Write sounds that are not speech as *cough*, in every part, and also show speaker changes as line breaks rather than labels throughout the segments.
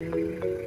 Karibu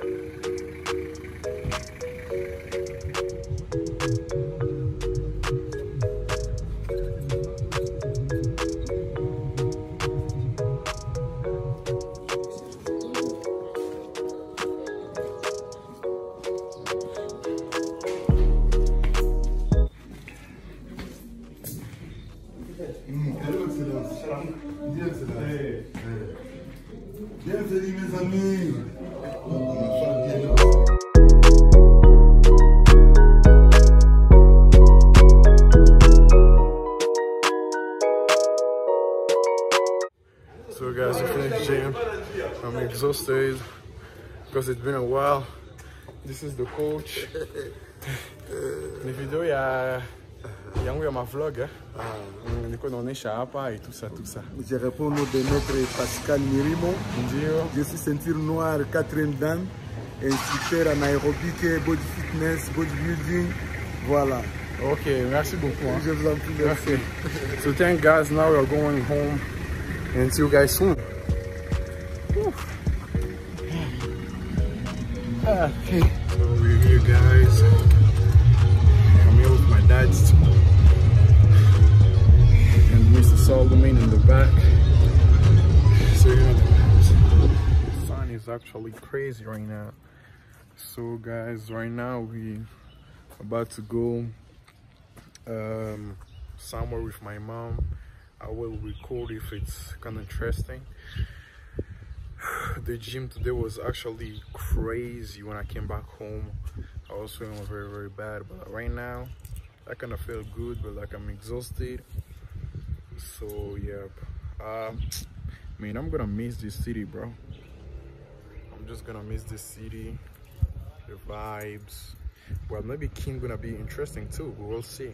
Exhausted because it's been a while. This is the coach. *laughs* Ni video ya yangu ya mavlog eh. Mm, Niko naonesha hapa et tout ça tout ça.
Je réponds au nom de maître Pascal Mirimo.
Ndio.
Je suis ceinture noire, quatrième dan, instructeur en aérobic, body fitness, bodybuilding. Voilà.
Okay, merci beaucoup. hein.
Je vous en prie. merci.
So thank guys, now we're going home and see you guys soon. Okay. So we're here guys. I'm here with my dad. And Mr. Solomon in the back. So you know the sun is actually crazy right now. So guys, right now we about to go um, somewhere with my mom. I will record if it's kind of interesting. *sighs* The gym today was actually crazy when I came back home. I was feeling very, very bad, but right now I kind of feel good, but like I'm exhausted. So, yeah, um, man, I'm gonna miss this city, bro. I'm just gonna miss this city, the vibes. Well, maybe King gonna be interesting too. We will see.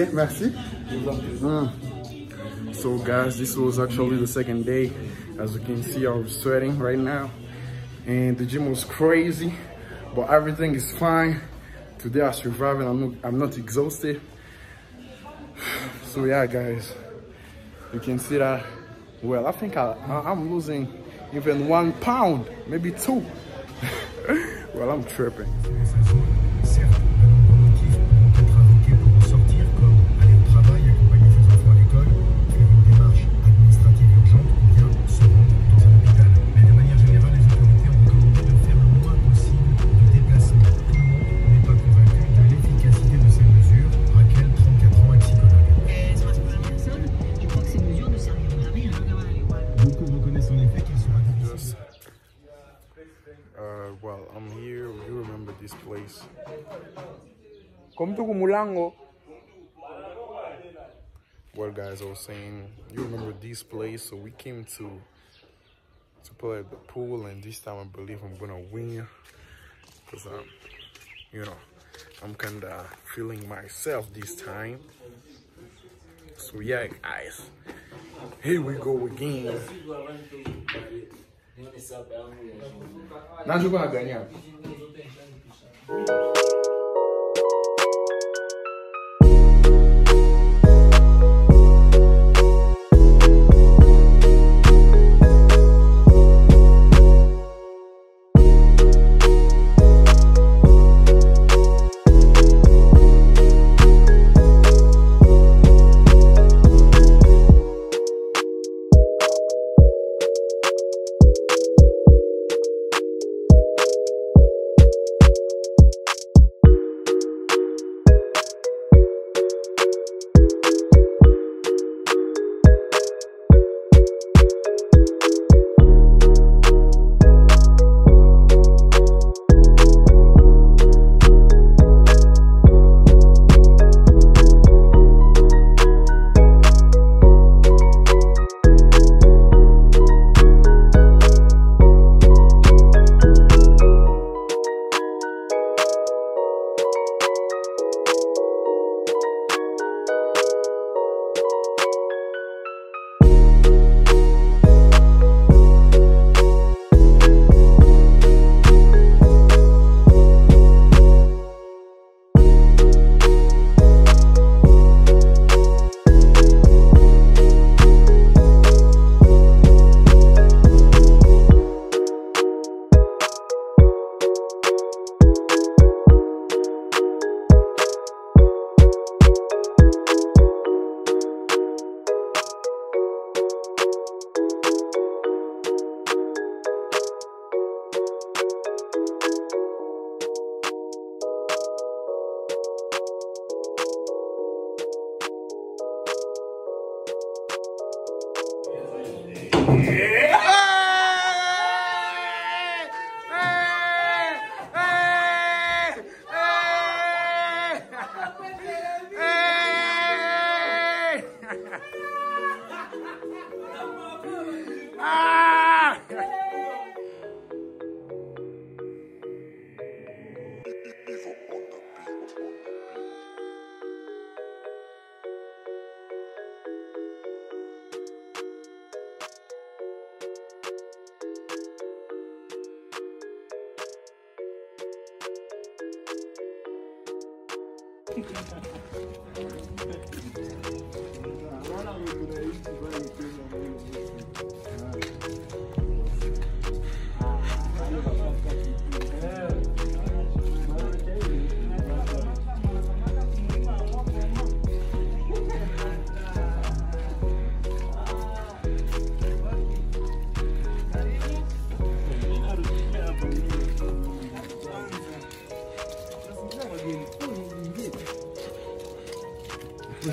Okay, merci. Mm. So guys, this was actually the second day. As you can see, I'm sweating right now. And the gym was crazy, but everything is fine. Today I survived and I'm not, I'm not exhausted. *sighs* So yeah, guys, you can see that. Well, I think I, I, I'm losing even one pound, maybe two. *laughs* well, I'm tripping. Come to Well, guys, I was saying, you remember this place, so we came to to play at the pool, and this time I believe I'm gonna win, cause um, you know, I'm kinda feeling myself this time. So yeah, guys, here we go again. Nani vai ganhar?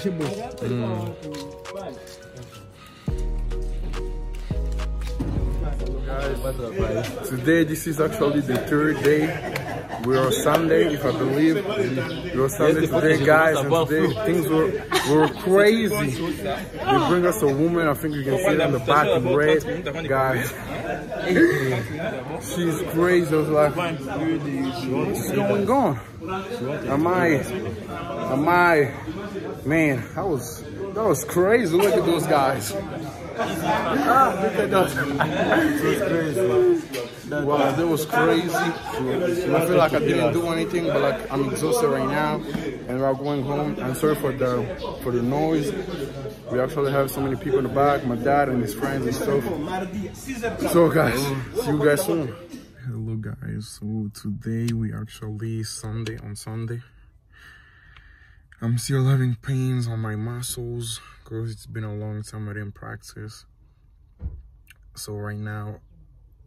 Guys, mm. today this is actually the third day. We're on Sunday, if I believe. We're on Sunday today, guys, and today things were were crazy. They bring us a woman, I think you can see it in the back in red, guys. She's crazy. I was like, what's going on? Am I, am I, man, that was, that was crazy. Look at those guys. Ah, *laughs* look at those. Wow, that was crazy. I feel like I didn't do anything, but like I'm exhausted right now, and we're going home. I'm sorry for the for the noise. We actually have so many people in the back, my dad and his friends and stuff. So guys, see you guys soon. Hello guys, so today we actually Sunday on Sunday. I'm still having pains on my muscles because it's been a long time I didn't practice. So right now,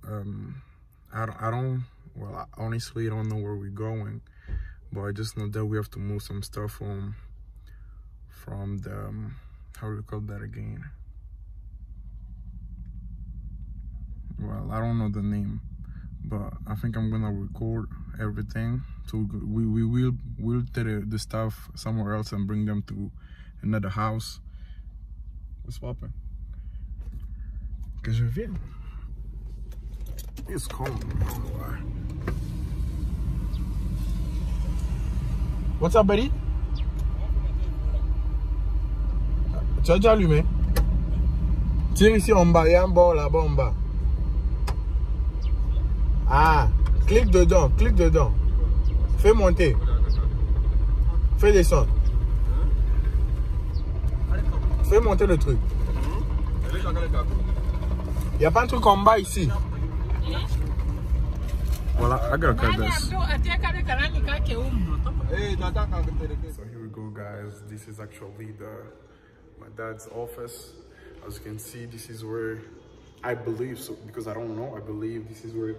um, I don't, I don't, well, I honestly don't know where we're going, but I just know that we have to move some stuff from, from the, um, how do you call that again? Well, I don't know the name, but I think I'm gonna record everything So we, we will we'll take the, the stuff somewhere else and bring them to another house. What's poppin'? Que je viens. It's cold. I don't know why. What's up, buddy? Tu as déjà allumé? Tire ici en bas, il y a un bord là-bas en bas. Ah, clique dedans, clique dedans. Fais monter. Fais descendre. Fais monter le truc. Il n'y a pas un truc en bas ici. Voilà, I gotta cut this.
atekale kalani kake umu
So here we go guys. This is actually the my dad's office. As you can see, this is where I believe so because I don't know, I believe this is where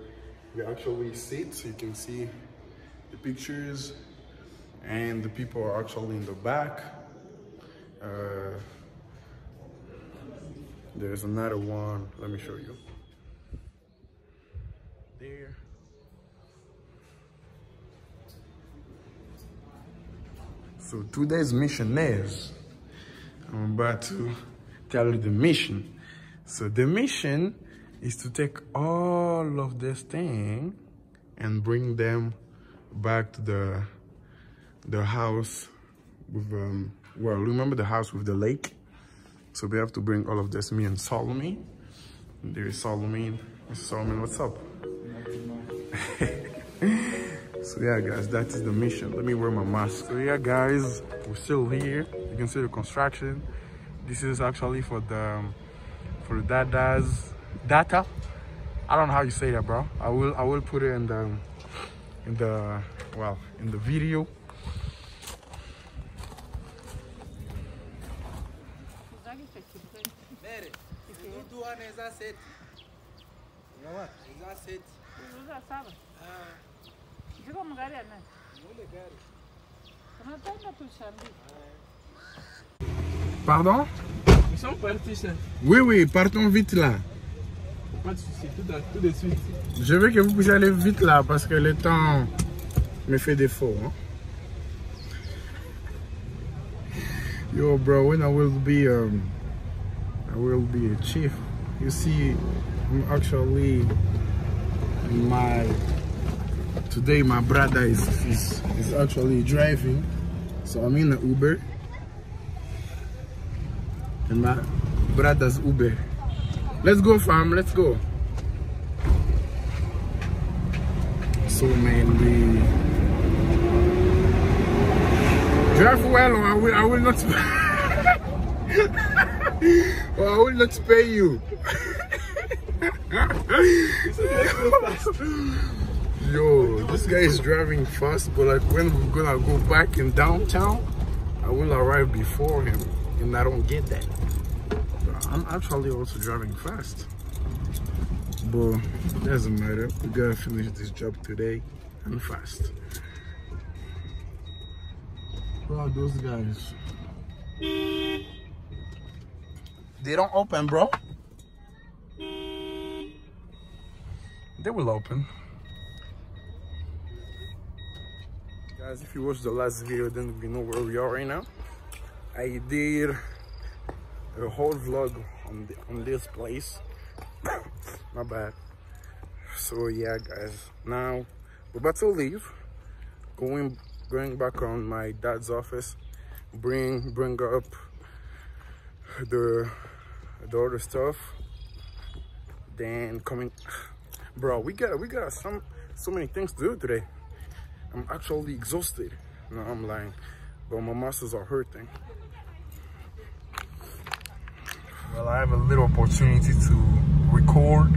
we actually sit. So you can see the pictures and the people are actually in the back. Uh, there's another one. Let me show you. There. So today's mission is I'm about to tell you the mission. So the mission is to take all of this thing and bring them back to the the house with um well remember the house with the lake? So we have to bring all of this. Me and solomon there's solomon solomon what's up so yeah guys that is the mission. Let me wear my mask. So yeah guys we're still here. You can see the construction. This is actually for the um, for the dada's. Data? I don't know how you say that bro. I will i will put it in the in the well in the video
tushambie
pardon?
Nous sommes partis, chef.
oui oui partons vite là
Pas de soucis, tout, à- tout de suite.
Je veux que vous puissiez aller vite là parce que le temps me fait défaut. hein. Yo, bro, when I will be, um, I will be a chief. You see, I'm actually my today. My brother is is, is actually driving, so I'm in an Uber, and my brother's Uber. Let's go, fam. Let's go. So man, we drive well, or I will, I will not. *laughs* or I will not pay you. *laughs* Yo, this guy is driving fast, but like when we're gonna go back in downtown, I will arrive before him, and I don't get that. I'm actually also driving fast. But it doesn't matter. We gotta finish this job today and fast. Who are those guys? They don't open, bro. They will open. Guys, if you watched the last video, then we know where we are right now. I did a whole vlog on the, on this place. *coughs* My bad. So yeah, guys. Now we're about to leave. Going going back on my dad's office. Bring bring up the the other stuff. Then coming, *sighs* bro. We got we got some so many things to do today. I'm actually exhausted. No, I'm lying, but my muscles are hurting. Well, I have a little opportunity to record.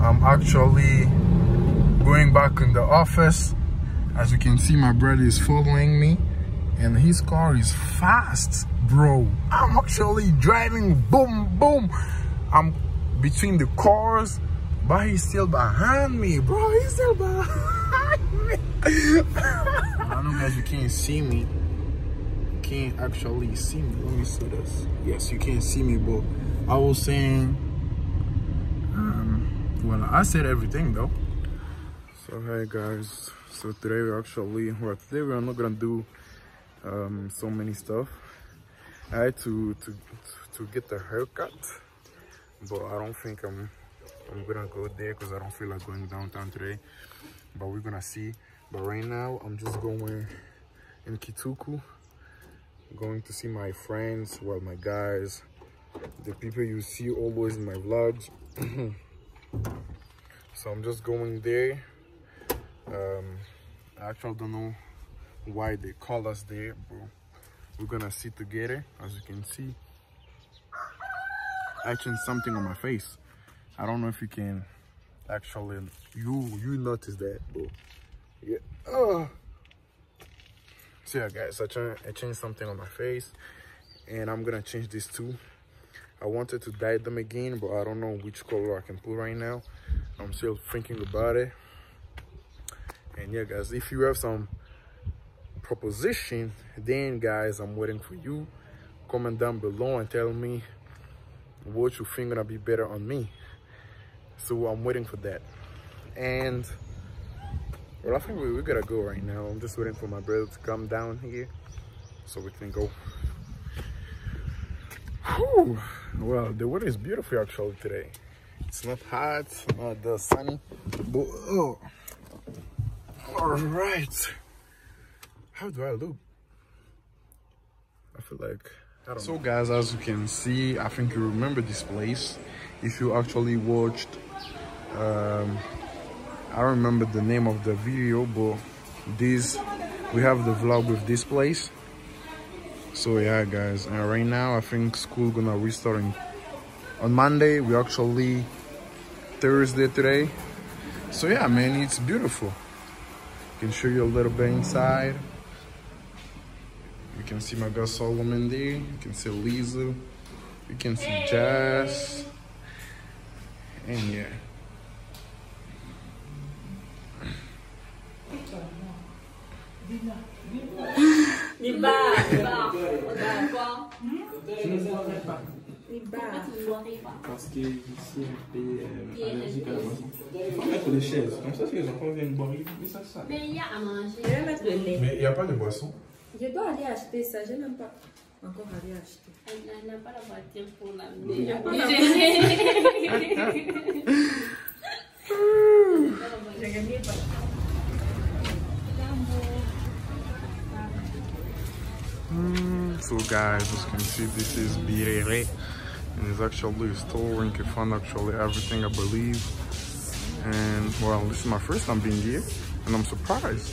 I'm actually going back in the office. As you can see, my brother is following me and his car is fast, bro. I'm actually driving boom, boom. I'm between the cars, but he's still behind me, bro. He's still behind *laughs* me. I know guys, you can't see me You can't actually see me. Let me see this. Yes, you can't see me, but I was saying, um, well, I said everything though. So hey guys, so today we're actually, well today we're not gonna do um, so many stuff. I had to, to, to get the haircut, but I don't think I'm, I'm gonna go there because I don't feel like going downtown today, but we're gonna see. But right now, I'm just going in Kituku, going to see my friends, well my guys, the people you see always in my vlogs. *clears throat* so I'm just going there. Um i actually don't know why they call us there but we're gonna sit together as you can see. Actually something on my face. I don't know if you can actually you you notice that but yeah. Oh. So yeah guys i, I changed something on my face and i'm gonna change this too. I wanted to dye them again but i don't know which color i can put right now. I'm still thinking about it. And yeah guys if you have some proposition then guys i'm waiting for you. Comment down below and tell me what you think gonna be better on me. So i'm waiting for that. And well i think we, we gotta go right now. I'm just waiting for my brother to come down here so we can go. Whew. well the weather is beautiful actually today. It's not hot not uh, sunny but oh. All right. How do i look? I feel like I don't so guys as you can see i think you remember this place. If you actually watched um i remember the name of the video but this we have the vlog with this place so yeah guys and right now i think school gonna restart on monday we actually thursday today so yeah man it's beautiful can show you a little bit inside. You can see my girl Solomon there. You can see Lisa. You can see Jazz. And yeah.
Parce que ici, on est allergique à la boisson. Il faut mettre des chaises. Comme ça, si les enfants viennent boire, ils ça, ça.
Mais il y a à manger.
Je vais mettre le lait.
Mais il n'y a pas de boisson.
Je dois aller acheter ça. Je n'ai même pas encore allé acheter.
Elle n'a pas la voiture pour
Il
l'amener.
n'y a pas
Je
gagnais pas.
So guys, as you can see, this is Birere. And it's actually a store where you can find actually everything, I believe. And well, this is my first time being here, and I'm surprised.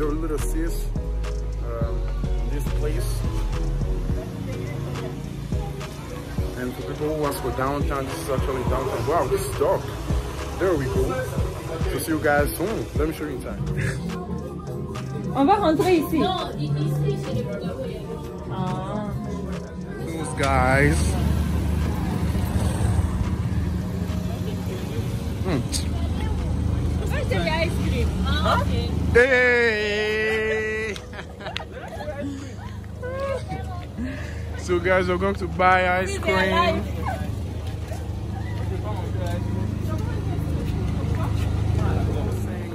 Their little sis um, this place and for people who wants to go downtown this is actually downtown wow this is dark there we go so see you guys soon let me show you inside
On va rentrer ici.
Non, ici, c'est le.
Ah.
those guys Hmm.
C'est le ice cream.
Ok.
Hey! *laughs* so guys, we're going to buy ice cream.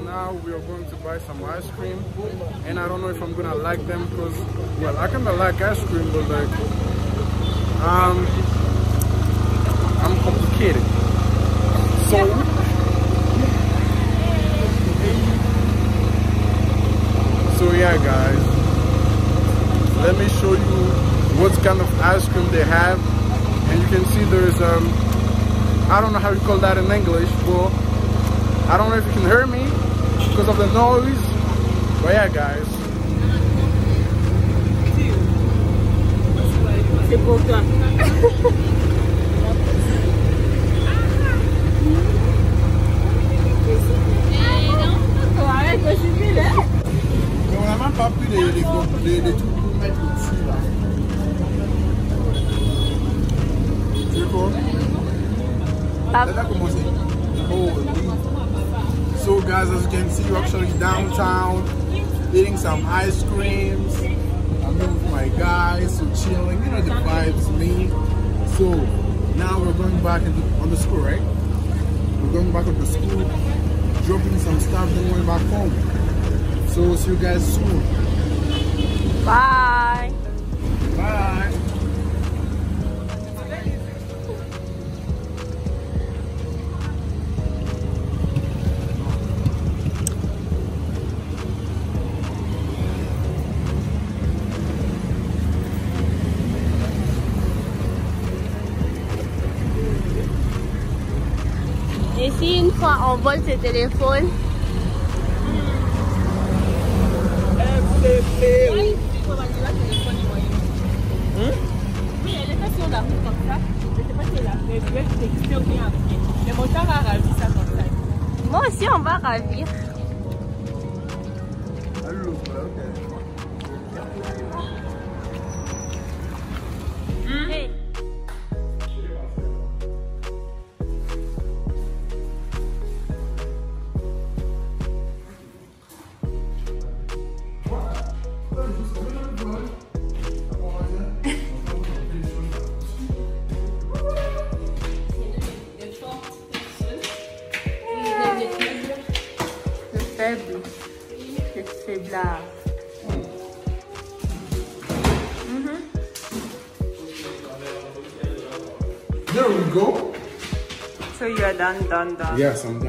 now we are going to buy some ice cream and I don't know if I'm gonna like them because well I kinda like ice cream but like um I'm complicated. So Yeah guys let me show you what kind of ice cream they have and you can see there's um I don't know how you call that in English but I don't know if you can hear me because of the noise. But yeah, guys.
C'est pour toi. Arrête, je suis
on n'a même pas pris les, les, les, les trucs pour mettre au-dessus là. Tu veux quoi
Ah.
Elle a commencé. Oh, oui. So guys, as you can see, we're actually downtown eating some ice creams. I'm here with my guys, so chilling. You know the vibes, me. So now we're going back into, on the school, right? We're going back on the school, dropping some stuff, then going back home. So we'll see you guys soon.
Bye.
Bye.
Si une fois on vole ses téléphones Moi aussi on va ravir.
Done, done, done.
Yes, I'm done.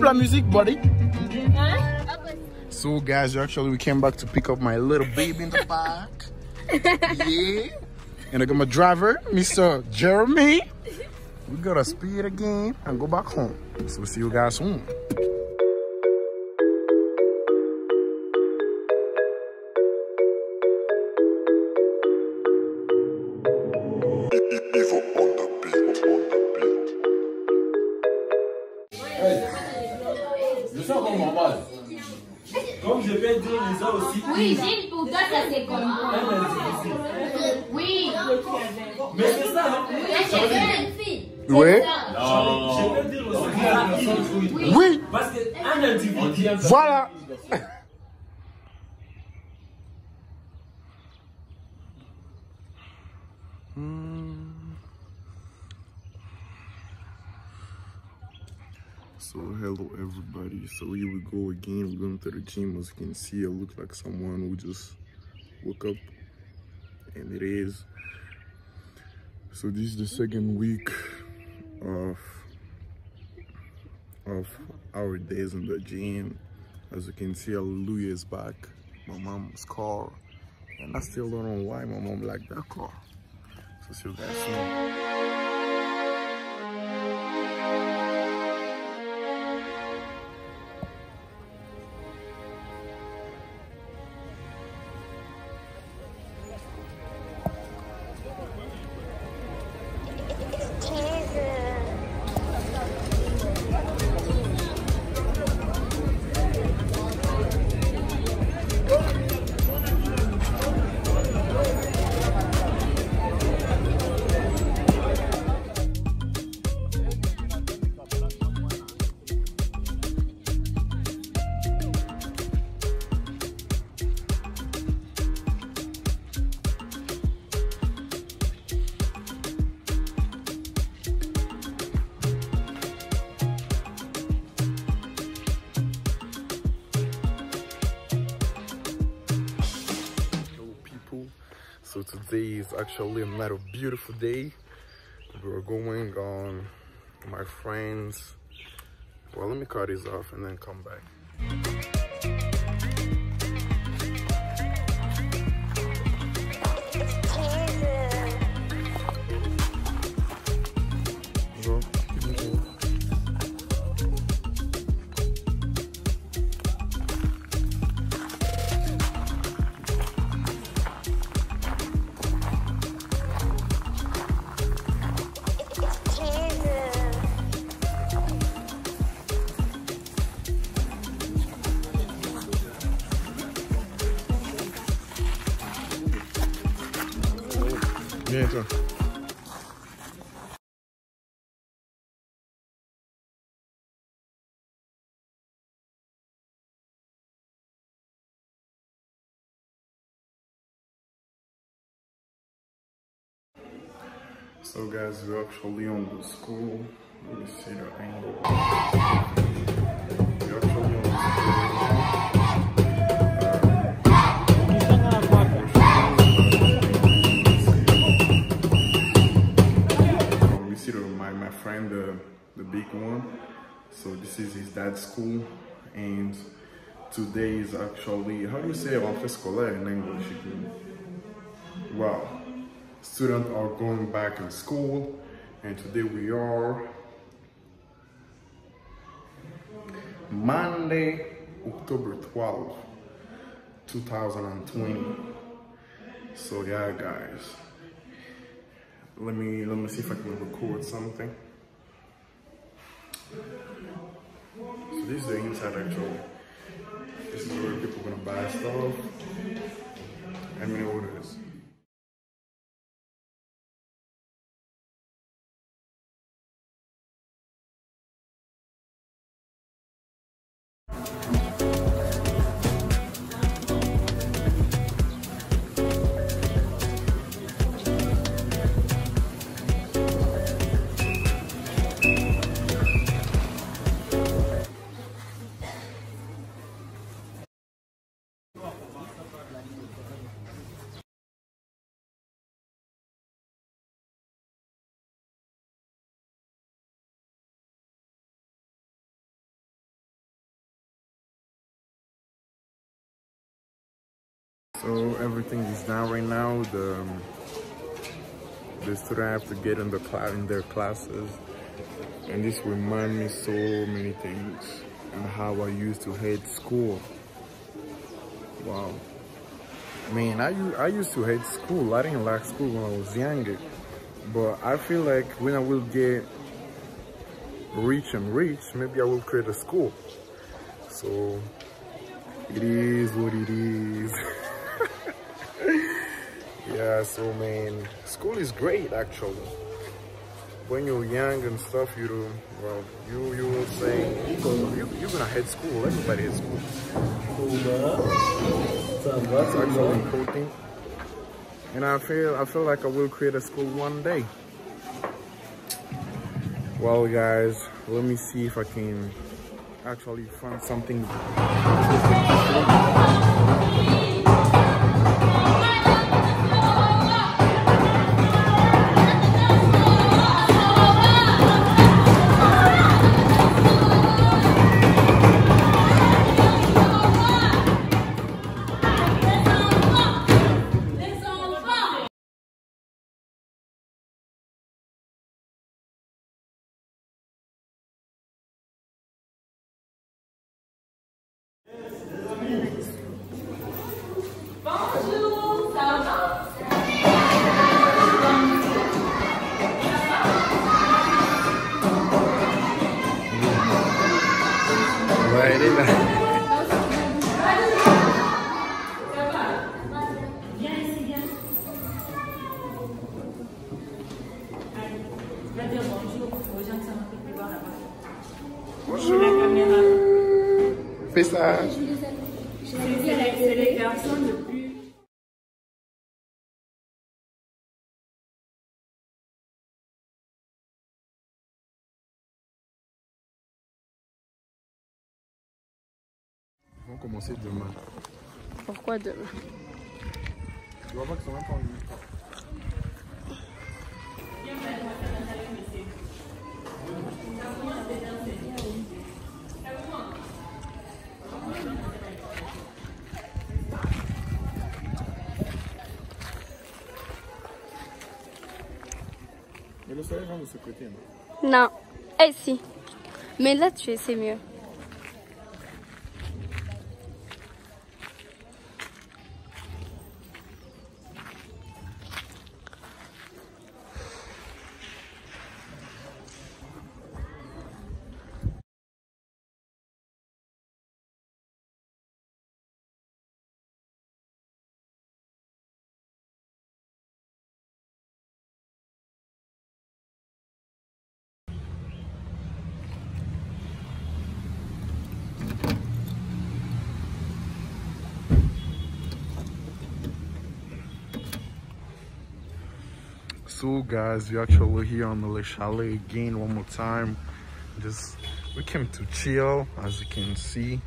Musique, buddy. So, guys, actually, we came back to pick up my little baby in the back. yeah. And I got my driver, Mr. Jeremy. We gotta speed again and go back home. So, we'll see you guys soon. So here we go again. We're going to the gym. As you can see, I look like someone who just woke up and it is. So this is the second week of of our days in the gym. As you can see, Hallelujah is back. My mom's car. And I still don't know why my mom liked that car. So see you guys soon. Today is actually another beautiful day. We're going on my friends. Well, let me cut this off and then come back. So guys, we're actually on the school. Let me see the angle. We're actually on the school. You see the, my, my friend, the, the big one. So this is his dad's school. And today is actually, how do you say rentrée scolaire in English? Wow. Students are going back in school. And today we are Monday, October 12th, 2020. So yeah, guys. Let me let me see if I can record something. So this is the inside actually. This is where people are gonna buy stuff. I How many orders? So everything is down right now. The um, the students have to get in the class in their classes, and this remind me so many things and how I used to hate school. Wow, man, I used to hate school. I didn't like school when I was younger, but I feel like when I will get rich and rich, maybe I will create a school. So it is what it is. *laughs* yeah, so man, school is great actually. When you're young and stuff, you do well. You you will say you you're gonna hate school. Everybody hates school. That's actually important. And I feel I feel like I will create a school one day. Well, guys, let me see if I can actually find something.
Bonjour.
Fais ça.
C'est les personnes le plus.
On va commencer demain.
Pourquoi demain
Tu vois pas que ça va pas en même temps. Côté. non.
Eh si. Mais là, tu c'est mieux.
So guys, we actually here on the Le Chalet again one more time. Just we came to chill, as you can see.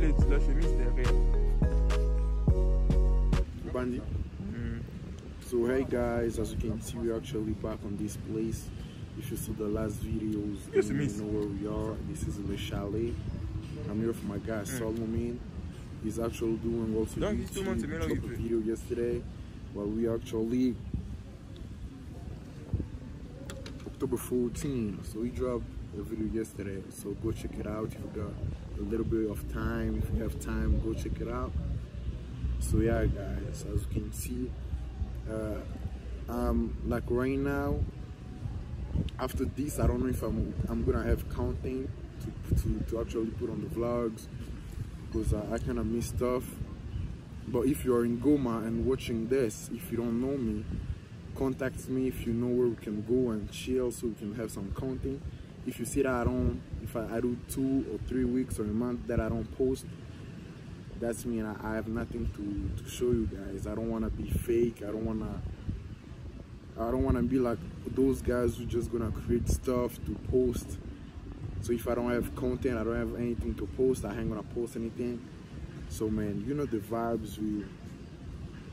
La chemise derrière.
Bandi. So hey guys, as you can see, we're actually back on this place. If you saw the last videos,
Yes,
you know where we are. This is Le Chalet. I'm here for my guy Solomon. He's actually doing also
Donc,
YouTube.
tout le monde se met là où il
dropped a video yesterday. Well, we actually October 14. So he dropped a video yesterday. So go check it out if you got a little bit of time. If you have time, go check it out. So yeah, guys, as you can see, uh, um, like right now, after this, I don't know if I'm I'm gonna have content to to, to actually put on the vlogs because I, I kind of miss stuff. But if you're in Goma and watching this, if you don't know me, contact me if you know where we can go and chill so we can have some content. If you see that I don't, if I, I do two or three weeks or a month that I don't post, that's me I, I have nothing to, to show you guys. I don't want to be fake. I don't want to, I don't want to be like those guys who just gonna create stuff to post. So if I don't have content, I don't have anything to post, I ain't gonna post anything. So man, you know the vibes. We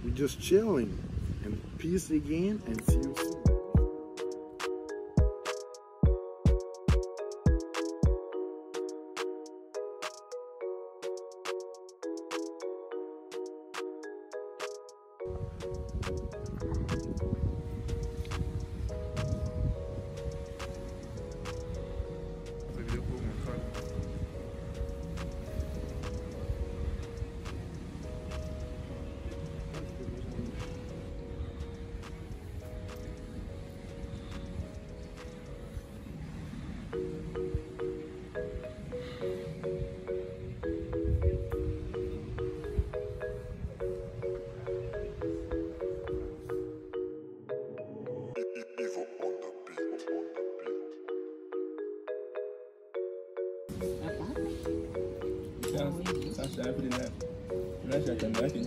we just chilling. And peace again, and see you soon.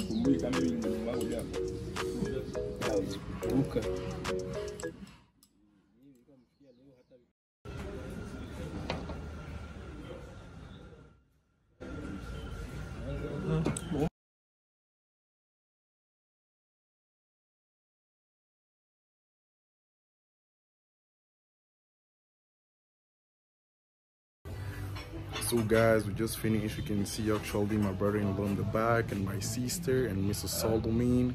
kumbuka mimi ni mdogo wangu japo.
So guys, we just finished. You can see actually my brother-in-law in the back and my sister and Mrs. Solomon.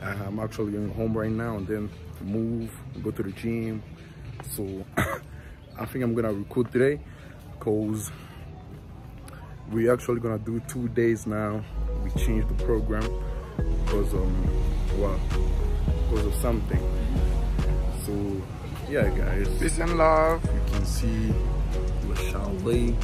I'm actually going home right now and then move, go to the gym. So *coughs* I think I'm gonna record today because we're actually gonna do two days now. We changed the program because um well because of something. So yeah guys, peace and love. You can see the *sighs* chalet.